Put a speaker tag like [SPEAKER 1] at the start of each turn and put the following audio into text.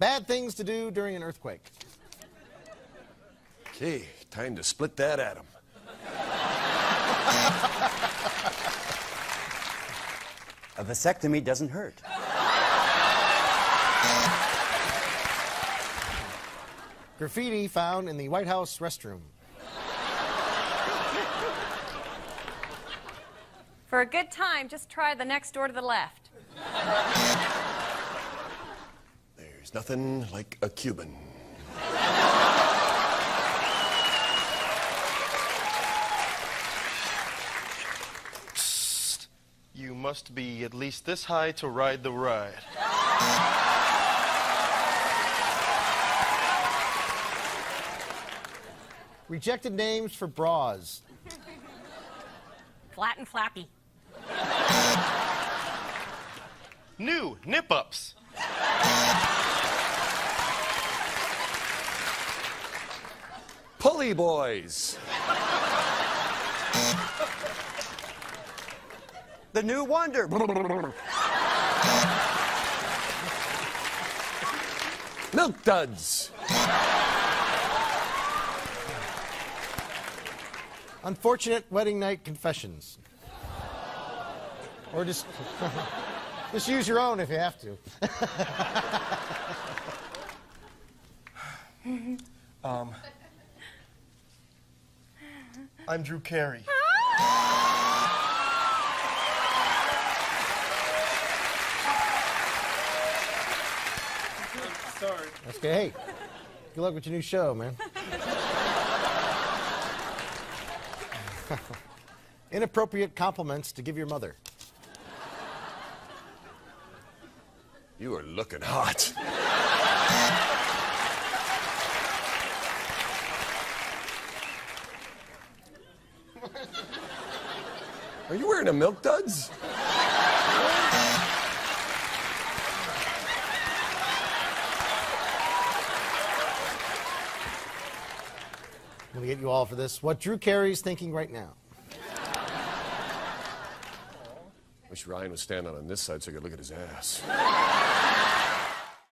[SPEAKER 1] Bad things to do during an earthquake.
[SPEAKER 2] Okay, time to split that atom.
[SPEAKER 3] A vasectomy doesn't hurt.
[SPEAKER 1] Graffiti found in the White House restroom.
[SPEAKER 4] For a good time, just try the next door to the left.
[SPEAKER 2] There's nothing like a Cuban.
[SPEAKER 5] You must be at least this high to ride the ride.
[SPEAKER 1] Rejected names for bras.
[SPEAKER 4] Flat and flappy.
[SPEAKER 5] New nip ups.
[SPEAKER 2] Pulley boys.
[SPEAKER 3] The new wonder.
[SPEAKER 2] Milk duds.
[SPEAKER 1] Unfortunate wedding night confessions. Or just, just use your own if you have to.
[SPEAKER 5] Um, I'm Drew Carey. Sorry.
[SPEAKER 1] That's good. Hey, good luck with your new show, man. Inappropriate compliments to give your mother.
[SPEAKER 2] You are looking hot. Are you wearing a milk duds?
[SPEAKER 1] I'm going to get you all for this. What Drew Carey's thinking right now.
[SPEAKER 2] Wish Ryan was standing on this side so I could look at his ass.